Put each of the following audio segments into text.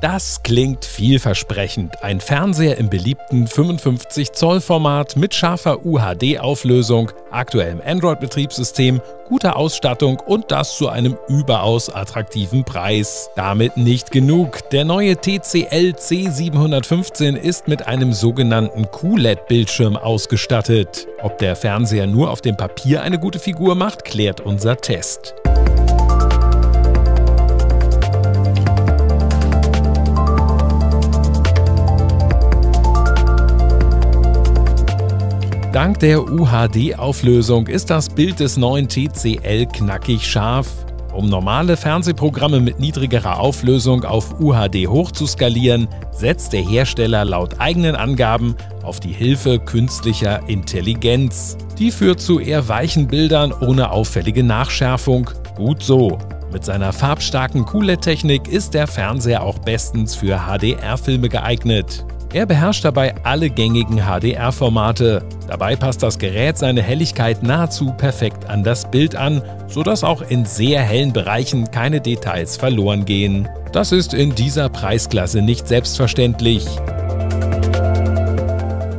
Das klingt vielversprechend. Ein Fernseher im beliebten 55 Zoll Format mit scharfer UHD-Auflösung, aktuellem Android-Betriebssystem, guter Ausstattung und das zu einem überaus attraktiven Preis. Damit nicht genug. Der neue TCL C715 ist mit einem sogenannten QLED-Bildschirm ausgestattet. Ob der Fernseher nur auf dem Papier eine gute Figur macht, klärt unser Test. Dank der UHD-Auflösung ist das Bild des neuen TCL knackig scharf. Um normale Fernsehprogramme mit niedrigerer Auflösung auf UHD hochzuskalieren, setzt der Hersteller laut eigenen Angaben auf die Hilfe künstlicher Intelligenz. Die führt zu eher weichen Bildern ohne auffällige Nachschärfung. Gut so. Mit seiner farbstarken QLED-Technik ist der Fernseher auch bestens für HDR-Filme geeignet. Er beherrscht dabei alle gängigen HDR-Formate. Dabei passt das Gerät seine Helligkeit nahezu perfekt an das Bild an, sodass auch in sehr hellen Bereichen keine Details verloren gehen. Das ist in dieser Preisklasse nicht selbstverständlich.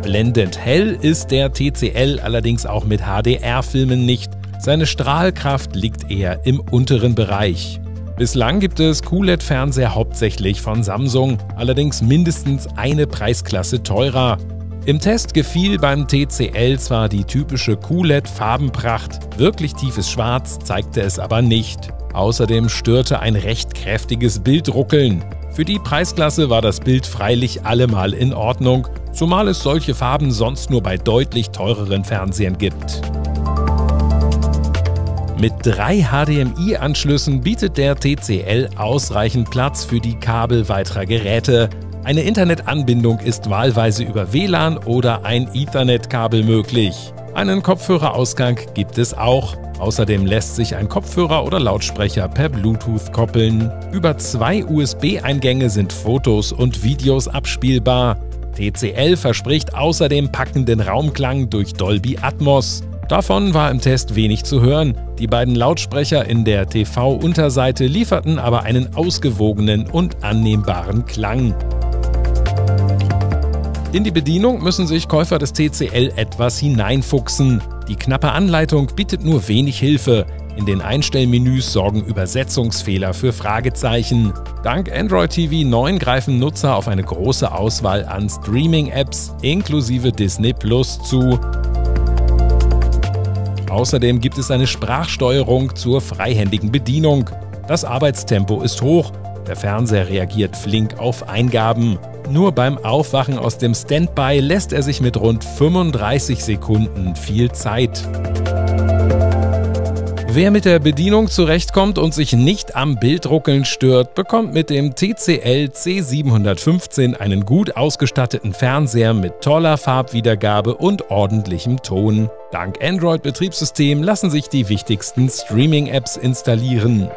Blendend hell ist der TCL allerdings auch mit HDR-Filmen nicht. Seine Strahlkraft liegt eher im unteren Bereich. Bislang gibt es QLED-Fernseher hauptsächlich von Samsung, allerdings mindestens eine Preisklasse teurer. Im Test gefiel beim TCL zwar die typische QLED-Farbenpracht, wirklich tiefes Schwarz zeigte es aber nicht. Außerdem störte ein recht kräftiges Bildruckeln. Für die Preisklasse war das Bild freilich allemal in Ordnung, zumal es solche Farben sonst nur bei deutlich teureren Fernsehern gibt. Mit drei HDMI-Anschlüssen bietet der TCL ausreichend Platz für die Kabel weiterer Geräte. Eine Internetanbindung ist wahlweise über WLAN oder ein Ethernet-Kabel möglich. Einen Kopfhörerausgang gibt es auch. Außerdem lässt sich ein Kopfhörer oder Lautsprecher per Bluetooth koppeln. Über zwei USB-Eingänge sind Fotos und Videos abspielbar. TCL verspricht außerdem packenden Raumklang durch Dolby Atmos. Davon war im Test wenig zu hören. Die beiden Lautsprecher in der TV-Unterseite lieferten aber einen ausgewogenen und annehmbaren Klang. In die Bedienung müssen sich Käufer des TCL etwas hineinfuchsen. Die knappe Anleitung bietet nur wenig Hilfe. In den Einstellmenüs sorgen Übersetzungsfehler für Fragezeichen. Dank Android TV 9 greifen Nutzer auf eine große Auswahl an Streaming-Apps inklusive Disney Plus zu. Außerdem gibt es eine Sprachsteuerung zur freihändigen Bedienung. Das Arbeitstempo ist hoch, der Fernseher reagiert flink auf Eingaben. Nur beim Aufwachen aus dem Standby lässt er sich mit rund 35 Sekunden viel Zeit. Wer mit der Bedienung zurechtkommt und sich nicht am Bildruckeln stört, bekommt mit dem TCL C715 einen gut ausgestatteten Fernseher mit toller Farbwiedergabe und ordentlichem Ton. Dank Android-Betriebssystem lassen sich die wichtigsten Streaming-Apps installieren.